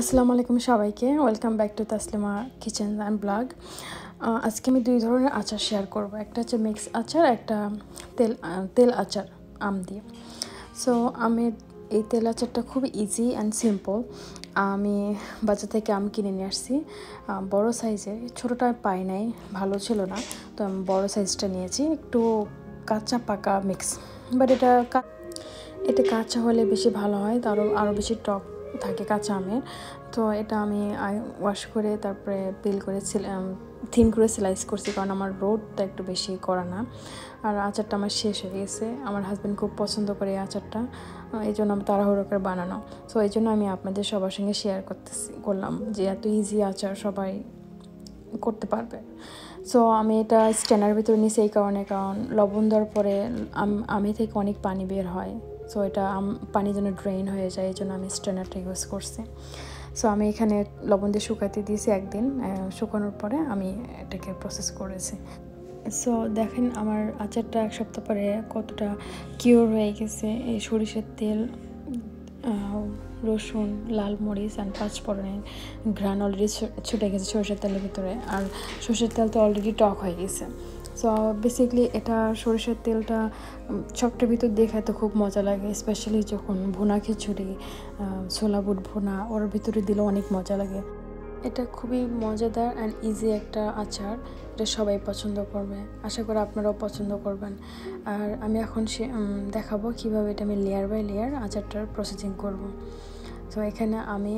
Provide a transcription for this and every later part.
আসসালামু আলাইকুম সবাইকে। Welcome back to Taslima kitchen and blog আজকে আমি দুই ধরনের আচার শেয়ার করব। একটা হচ্ছে মিক্স আচার, একটা তেল তেল আচার, আম দিয়ে। সো আমের এই তেল আচারটা খুব ইজি অ্যান্ড সিম্পল আমি বাজার থেকে আম কিনে নিয়ে আসছি। বড় সাইজের ছোটোটা পাই নাই, ভালো ছিল না। তো আমি বড়ো সাইজটা নিয়েছি, একটু কাঁচা পাকা মিক্স বাট এটা এটা কাঁচা হলে বেশি ভালো হয়, তারও আরও বেশি টক থাকে কাঁচা আমের। তো এটা আমি ওয়াশ করে তারপরে পিল করে থিন করে স্লাইস করছি কারণ আমার রোডটা একটু বেশি করা না। আর আচারটা আমার শেষ হয়ে গেছে। আমার হাজব্যান্ড খুব পছন্দ করে এই আচারটা। এই জন্য আমি তাড়াহুড়ো করে বানানো। সো এই জন্য আমি আপনাদের সবার সঙ্গে শেয়ার করতেছি, করলাম যে এত ইজি আচার সবাই করতে পারবে। সো আমি এটা স্ট্যান্ডার ভিতরে নিছি এই কারণে, কারণ লবণ দেওয়ার পরে আমি থেকে অনেক পানি বের হয়। সো এটা পানি যেন ড্রেন হয়ে যায় এই জন্য আমি স্ট্রেনারটা ইউজ করছি। সো আমি এখানে লবণ দিয়ে শুকাতে দিয়েছি একদিন শুকানোর পরে আমি এটাকে প্রসেস করেছি। সো দেখেন আমার আচারটা এক সপ্তাহ পরে কতটা কিওর হয়ে গেছে। এই সরিষার তেল রসুন, লাল মরিচ অ্যান্ড পাঁচফোড়নের ঘ্রাণ অলরেডি ছুটে গেছে সরষের তেলের ভিতরে। আর সরষের তেল তো অলরেডি টক হয়ে গেছে। সো বেসিকলি এটা সরিষার তেলটা সবটার ভিতর দেখে তো খুব মজা লাগে স্পেশালি যখন ভুনা খিচুড়ি ছোলা বুট ভুনা, ওর ভিতরে দিলেও অনেক মজা লাগে। এটা খুবই মজাদার অ্যান্ড ইজি একটা আচার, এটা সবাই পছন্দ করবে। আশা করি আপনারাও পছন্দ করবেন। আর আমি এখন সে দেখাবো কীভাবে এটা আমি লেয়ার বাই লেয়ার আচারটার প্রসেসিং করব। তো এখানে আমি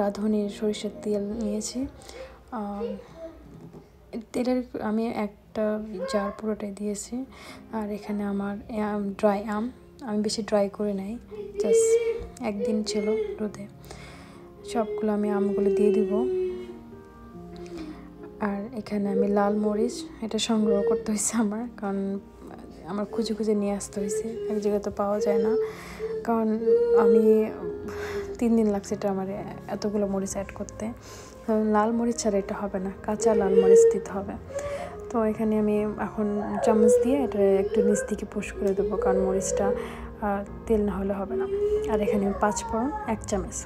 রাঁধুনির সরিষার তেল নিয়েছি। তেলের আমি একটা জার পুরোটাই দিয়েছি। আর এখানে আমার ড্রাই আম। আমি বেশি ড্রাই করে নাই জাস্ট একদিন ছিল রোদে। সবগুলো আমি আমগুলো দিয়ে দিব। আর এখানে আমি লাল মরিচ, এটা সংগ্রহ করতে হয়েছে আমার, কারণ আমার খুঁজে খুঁজে নিয়ে আসতে হয়েছে। এক জায়গায় তো পাওয়া যায় না। কারণ আমি তিন দিন লাগছে এটা আমার এতগুলো মরিচ অ্যাড করতে। লাল মরিচ ছাড়া এটা হবে না, কাঁচা লাল মরিচ দিতে হবে। তো এখানে আমি এখন চামচ দিয়ে এটা একটু নিচ দিকে পোষ করে দেবো, কারণ মরিচটা তেল না হলে হবে না। আর এখানে পাঁচ ফোড়ন, এক চামচ।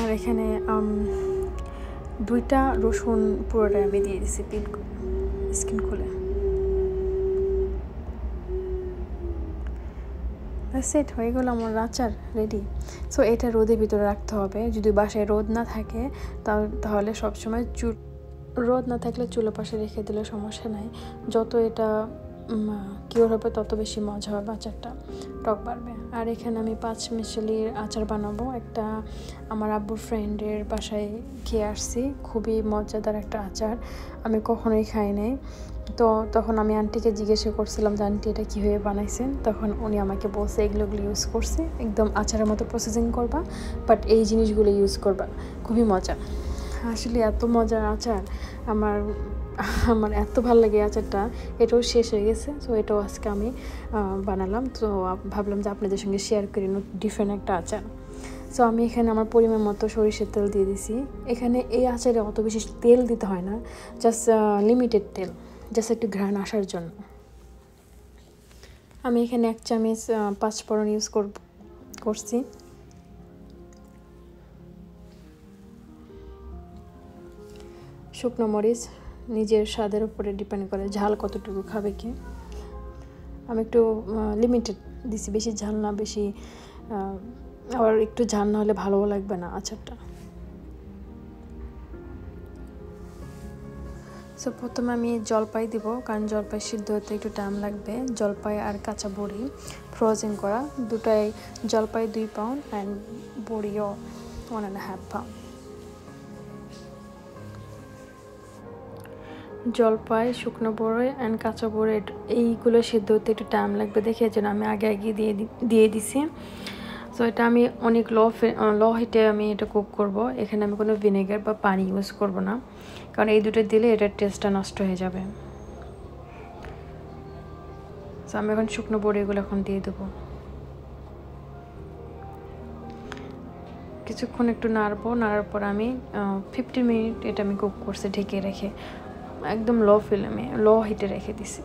আর এখানে দুইটা রসুন পুরোটা আমি দিয়ে দিচ্ছি পিট স্কিন খুলে। সেট হয়ে গেল আমার আচার রেডি। সো এটা রোদের ভিতরে রাখতে হবে। যদি বাসায় রোদ না থাকে তাহলে সবসময় চুট রোদ না থাকলে চুলো পাশে রেখে দিলে সমস্যা নাই। যত এটা কিওর হবে তত বেশি মজা হবে আচারটা। টক বাড়বে। আর এখানে আমি পাঁচ মিশালির আচার বানাবো। একটা আমার আব্বুর ফ্রেন্ডের বাসায় খেয়ে আসছি। খুবই মজাদার একটা আচার। আমি কখনোই খাই নাই। তো তখন আমি আন্টিকে জিজ্ঞাসা করছিলাম যে, আন্টি, এটা কীভাবে বানাইছেন? তখন উনি আমাকে বলছে এগুলোগুলো ইউজ করছে। একদম আচারের মতো প্রসেসিং করবা বাট এই জিনিসগুলো ইউজ করবা। খুবই মজা। আসলে এত মজার আচার। আমার আমার এত ভালো লাগে আচারটা। এটাও শেষ হয়ে গেছে তো এটাও আজকে আমি বানালাম। তো ভাবলাম যে আপনাদের সঙ্গে শেয়ার করি ডিফারেন্ট একটা আচার। সো আমি এখানে আমার পরিমাণ মতো সরিষার তেল দিয়ে দিছি। এখানে এই আচারে অত বেশি তেল দিতে হয় না জাস্ট লিমিটেড তেল জাস্ট একটু ঘ্রাণ আসার জন্য। আমি এখানে এক চামচ পাঁচফোড়ন ইউজ করছি। শুকনো মরিচ নিজের স্বাদের উপরে ডিপেন্ড করে ঝাল কতটুকু খাবে কি। আমি একটু লিমিটেড দিছি, বেশি ঝাল না, বেশি আবার একটু ঝাল না হলে ভালোও লাগবে না আচারটা। সো প্রথমে আমি জলপাই দিব, কারণ জলপাই সিদ্ধ হতে একটু টাইম লাগবে। জলপাই আর কাঁচা বড়ি ফ্রোজেন করা। দুটাই জলপাই দুই পাউন্ড অ্যান্ড বড়িও ওয়ান অ্যান্ড হাফ পাউন্ড জলপাই, শুকনো বড়ই অ্যান্ড কাঁচা বড়ই এইগুলো সিদ্ধ হতে একটু টাইম লাগবে দেখে যেন আমি আগে আগে দিয়ে দিয়ে দিছি। সো এটা আমি অনেক লো ল হিটে আমি এটা কুক করব। এখানে আমি কোনো ভিনেগার বা পানি ইউজ করব না। কারণ এই দুটো দিলে এটার টেস্টটা নষ্ট হয়ে যাবে। সো আমি এখন শুকনো বড়িগুলো এখন দিয়ে দেবো। কিছুক্ষণ একটু নাড়বো, নাড়ার পর আমি ফিফটিন মিনিট এটা আমি কুক করছি, ঢেকে রেখে। একদম লো ফ্লেমে লো হিটে রেখে দিছি।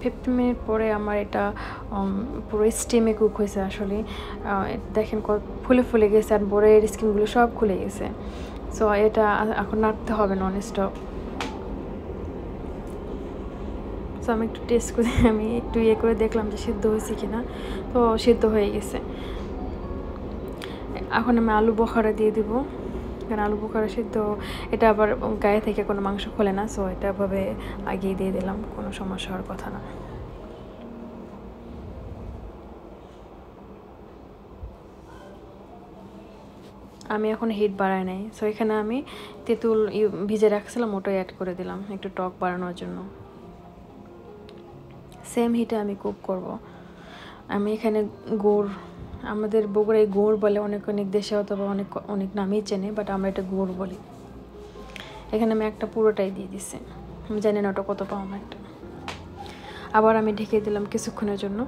ফিফটি মিনিট পরে আমার এটা পুরো স্টিমে কুক হয়েছে আসলে। দেখেন কত ফুলে ফুলে গেছে আর বোরের স্কিনগুলো সব খুলে গেছে। সো এটা এখন নাড়তে হবে নন স্টপ সো আমি একটু টেস্ট করে, আমি একটু ইয়ে করে দেখলাম যে সিদ্ধ হয়েছে কিনা। তো, সিদ্ধ হয়ে গেছে। এখন আমি আলু বখারা দিয়ে দিব। কারণ আলু বোখারা সিদ্ধ, এটা আবার গায়ে থেকে কোনো মাংস খোলে না সো এটা ভাবে আগিয়ে দিয়ে দিলাম, কোনো সমস্যা হওয়ার কথা না। আমি এখন হিট বাড়াই নাই সো এখানে আমি তেঁতুল ভিজে রাখছিলাম, ওটাই অ্যাড করে দিলাম, একটু টক বাড়ানোর জন্য। সেম হিটে আমি কুক করব। আমি এখানে গুড় আমাদের বগুড়ায় গোড় বলে অনেক অনেক দেশে অথবা অনেক অনেক নামই চেনে বাট আমরা এটা গোড় বলি। এখানে আমি একটা পুরোটাই দিয়ে দিছি। আমি জানি না ওটা কত পাওয়া একটা। আবার আমি ঢেকে দিলাম কিছুক্ষণের জন্য।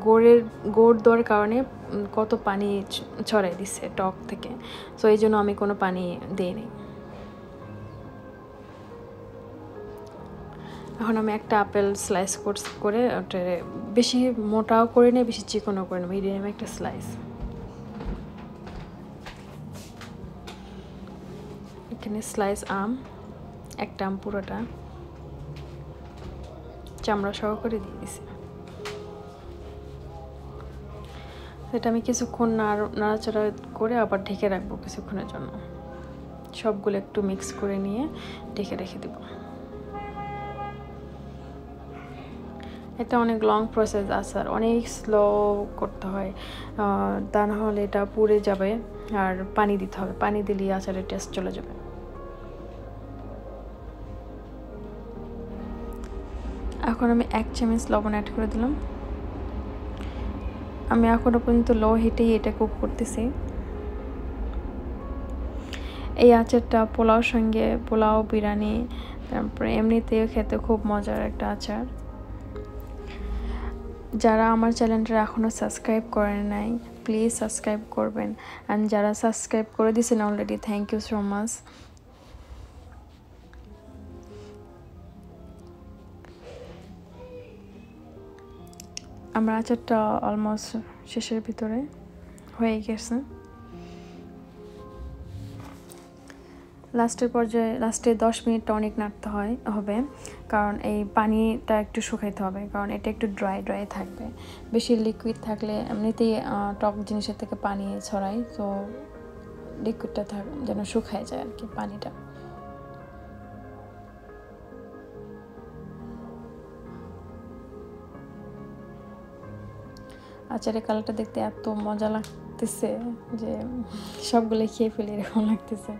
গোড়ের গোড় দেওয়ার কারণে কত পানি ছড়াই দিচ্ছে টক থেকে। সো এই জন্য আমি কোনো পানি দিইনি। এখন আমি একটা আপেল স্লাইস করে ওটা বেশি মোটাও করে নিই বেশি চিকনও করে নেব মিডিয়াম একটা স্লাইস এখানে স্লাইস আম, একটা আম পুরোটা। চামড়া সহকারে দিয়ে দিছি। এটা আমি কিছুক্ষণ নাড়াচাড়া করে আবার ঢেকে রাখব কিছুক্ষণের জন্য। সবগুলো একটু মিক্স করে নিয়ে ঢেকে রেখে দেবো। এটা অনেক লং প্রসেস আসার অনেক স্লো করতে হয়। তা না হলে এটা পুড়ে যাবে, আর পানি দিতে হবে। পানি দিলেই আচারের টেস্ট চলে যাবে। এখন আমি এক চামচ লবণ অ্যাড করে দিলাম। আমি এখনও পর্যন্ত লো হিটেই এটা কুক করতেছি। এই আচারটা পোলাওর সঙ্গে পোলাও, বিরিয়ানি, তারপরে এমনিতেও খেতে খুব মজার একটা আচার। যারা আমার চ্যানেলটা এখনও সাবস্ক্রাইব করেন নাই প্লিজ সাবস্ক্রাইব করবেন। অ্যান্ড যারা সাবস্ক্রাইব করে দিয়েছেন already thank you so much আমার আচারটা অলমোস্ট শেষের ভিতরে হয়ে গেছে। লাস্টের পর্যায়ে লাস্টে দশ মিনিটটা অনেক নাড়তে হয়, হবে। কারণ এই পানিটা একটু শুকাইতে হবে, কারণ এটা একটু ড্রাই ড্রাই থাকবে। বেশি লিকুইড থাকলে এমনিতেই টক জিনিসের থেকে পানি ছড়াই তো লিকুইডটা থাক, যেন শুকায় যায় আর কি পানিটা। আচারের কালারটা দেখতে এত মজা লাগতেছে যে সবগুলো খেয়ে ফেলে এরকম লাগতেছে।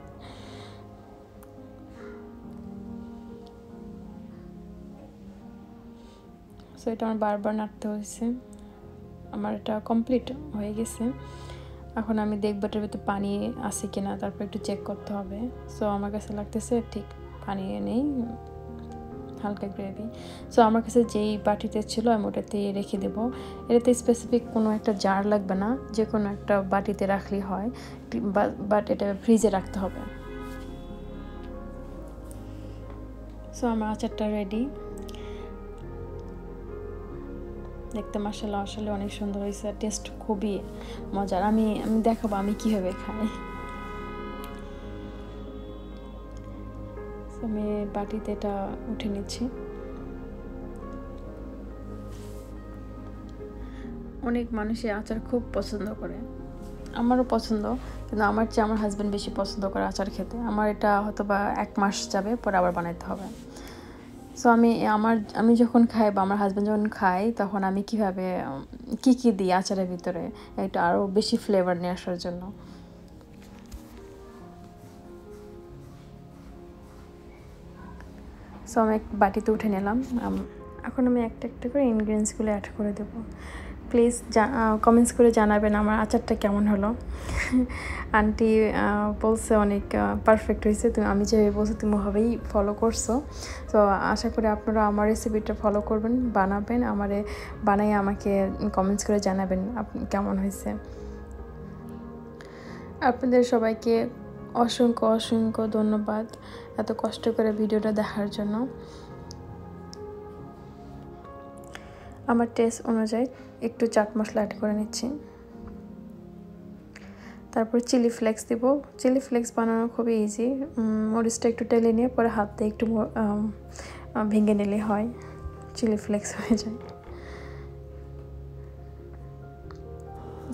সো এটা আমার বারবার নাড়তে হয়েছে। আমার এটা কমপ্লিট হয়ে গেছে। এখন আমি দেখব এটার ভিতরে পানি আছে কি না তারপর একটু চেক করতে হবে। সো আমার কাছে লাগতেছে ঠিক পানি নেই, হালকা গ্রেভি সো আমার কাছে যেই বাটিতে ছিল, আমি ওটাতে রেখে দেবো। এটাতে স্পেসিফিক কোনো একটা জার লাগবে না যে কোনো একটা বাটিতে রাখলেই হয়। বাট এটা ফ্রিজে রাখতে হবে। সো আমার আচারটা রেডি দেখতে মাসাল্লাহ আসলে অনেক সুন্দর হয়েছে টেস্ট খুবই মজার। আমি আমি দেখাবো আমি কীভাবে খাই। আমি বাটিতে এটা উঠে নিচ্ছি। অনেক মানুষই আচার খুব পছন্দ করে। আমারও পছন্দ, কিন্তু আমার চেয়ে আমার হাজব্যান্ড বেশি পছন্দ করে আচার খেতে। আমার এটা হয়তো বা এক মাস যাবে, পরে আবার বানাইতে হবে। সো আমি, আমার, আমি যখন খাই বা আমার হাজব্যান্ড যখন খাই তখন আমি কীভাবে কি কি দিই আচারের ভিতরে? এটা আরও বেশি ফ্লেভার নিয়ে আসার জন্য। সো আমি বাটিতে উঠে নিলাম। এখন আমি একটা একটা করে ইনগ্রিডিয়েন্টসগুলো অ্যাড করে দেবো। প্লিজ কমেন্টস করে জানাবেন আমার আচারটা কেমন হলো। আন্টি বলছে অনেক পারফেক্ট হয়েছে। তুমি আমি যেভাবে বলছি, তুমি হবেই ফলো করছ। তো আশা করি আপনারা আমার রেসিপিটা ফলো করবেন, বানাবেন, আমারে বানাই আমাকে কমেন্টস করে জানাবেন আপনি কেমন হয়েছে। আপনাদের সবাইকে অসংখ্য অসংখ্য ধন্যবাদ এত কষ্ট করে ভিডিওটা দেখার জন্য। আমার টেস্ট অনুযায়ী একটু চাট মশলা অ্যাড করে নিচ্ছি। তারপর চিলি ফ্লেক্স দিব। চিলি ফ্লেক্স বানানো খুবই ইজি মরিচটা একটু টেলে নিয়ে পরে হাত দিয়ে একটু ভেঙে নিলে হয়। চিলি ফ্লেক্স হয়ে যায়।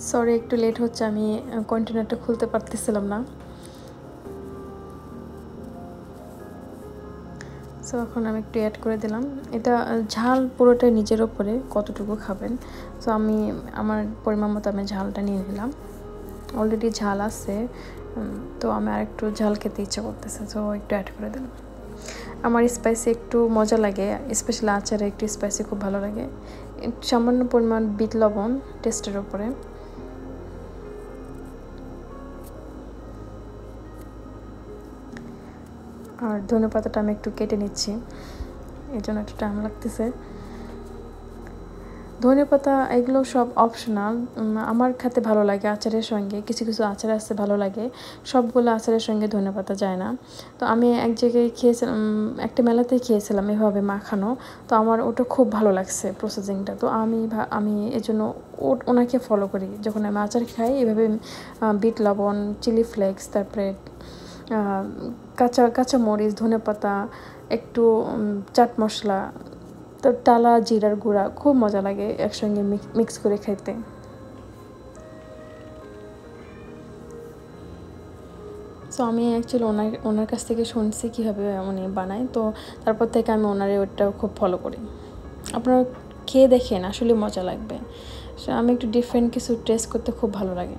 সরি একটু লেট হচ্ছে। আমি কন্টেনারটা খুলতে পারতেছিলাম না। সো এখন আমি একটু অ্যাড করে দিলাম। এটা ঝাল পুরোটাই নিজের ওপরে কতটুকু খাবেন? সো আমি, আমার পরিমাণ মতো আমি ঝালটা নিয়ে নিলাম। অলরেডি ঝাল আছে তো আমি আর একটু ঝাল খেতে ইচ্ছা করতেছে সো একটু অ্যাড করে দিলাম। আমার স্পাইসি একটু মজা লাগে স্পেশালি আচারে একটু স্পাইসি খুব ভালো লাগে। সামান্য পরিমাণ বিট লবণ টেস্টের ওপরে আর ধনে পাতাটা আমি একটু কেটে নিচ্ছি। এই জন্য একটু টাইম লাগতেছে। ধনে পাতা এগুলো সব অপশনাল আমার খেতে ভালো লাগে আচারের সঙ্গে। কিছু কিছু আচার আসতে ভালো লাগে। সবগুলো আচারের সঙ্গে ধনে পাতা যায় না। তো আমি এক জায়গায় খেয়েছিলাম একটা মেলাতেই খেয়েছিলাম এভাবে মাখানো। তো আমার ওটা খুব ভালো লাগছে প্রসেসিংটা তো আমি আমি এজন্য ওনাকে ফলো করি। যখন আমি আচার খাই, এভাবে বিট, লবণ চিলি ফ্লেক্স তারপরে কাঁচা কাঁচা মরিচ, ধনে পাতা, একটু চাট মশলা, তো টালা, জিরার গুঁড়া, খুব মজা লাগে একসঙ্গে মিক্স করে খাইতে। সো আমি অ্যাকচুয়ালি ওনার ওনার কাছ থেকে শুনছি কীভাবে উনি বানায়, তো তারপর থেকে আমি ওনারে ওটা খুব ফলো করি। আপনারা খেয়ে দেখেন, আসলে মজা লাগবে। আমি একটু ডিফারেন্ট কিছু টেস্ট করতে খুব ভালো লাগে।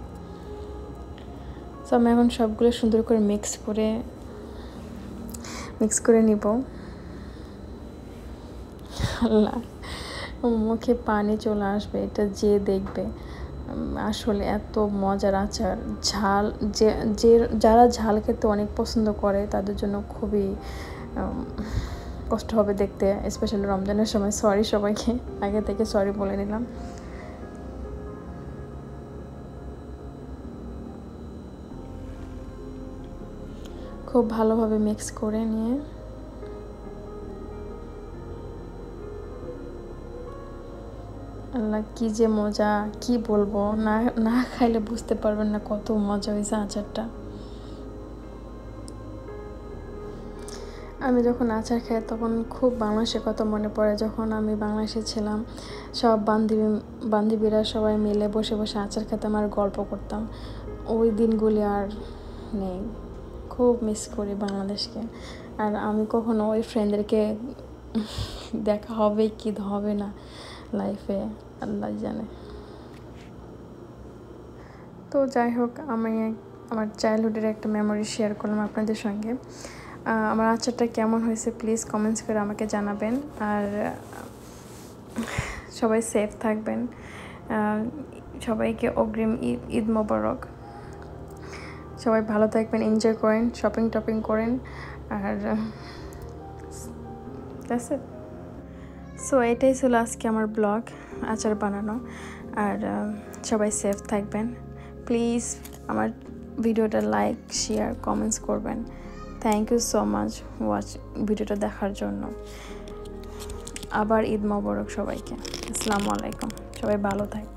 সো আমি এখন সবগুলো সুন্দর করে মিক্স করে মিক্স করে নিব। মুখে পানি চলে আসবে, এটা যে দেখবে। আসলে এত মজার আচার। ঝাল, যে যে, যারা ঝাল খেতে অনেক পছন্দ করে, তাদের জন্য খুবই কষ্ট হবে দেখতে স্পেশালি রমজানের সময়। সরি সবাইকে, আগে থেকে সরি বলে নিলাম। খুব ভালোভাবে মিক্স করে নিয়ে আল্লাহ কী যে মজা, কি বলব? না না খাইলে বুঝতে পারবেন না কত মজা হয়েছে আচারটা। আমি যখন আচার খাই তখন খুব বাংলাদেশের কথা মনে পড়ে। যখন আমি বাংলাদেশে ছিলাম, সব বান্ধবী, বান্ধবীরা সবাই মিলে বসে বসে আচার খেতাম আর গল্প করতাম। ওই দিনগুলি আর নেই। খুব মিস করি বাংলাদেশকে। আর আমি কখনো ওই ফ্রেন্ডদেরকে দেখা হবে কি হবে না লাইফে আল্লাহ জানে। তো যাই হোক, আমি আমার চাইল্ডহুডের একটা মেমোরি শেয়ার করলাম আপনাদের সঙ্গে। আমার আচারটা কেমন হয়েছে প্লিজ কমেন্টস করে আমাকে জানাবেন। আর সবাই সেফ থাকবেন। সবাইকে অগ্রিম ঈদ ঈদ মোবারক। সবাই ভালো থাকবেন এনজয় করেন শপিং টপিং করেন, আর সো এটাই ছিল আজকে আমার ব্লগ আচার বানানো, আর সবাই সেফ থাকবেন। প্লিজ আমার ভিডিওটা লাইক শেয়ার কমেন্টস করবেন। Thank you so much watch ভিডিওটা দেখার জন্য। আবার ঈদ মোবারক সবাইকে। আসসালামু আলাইকুম। সবাই ভালো থাকবেন।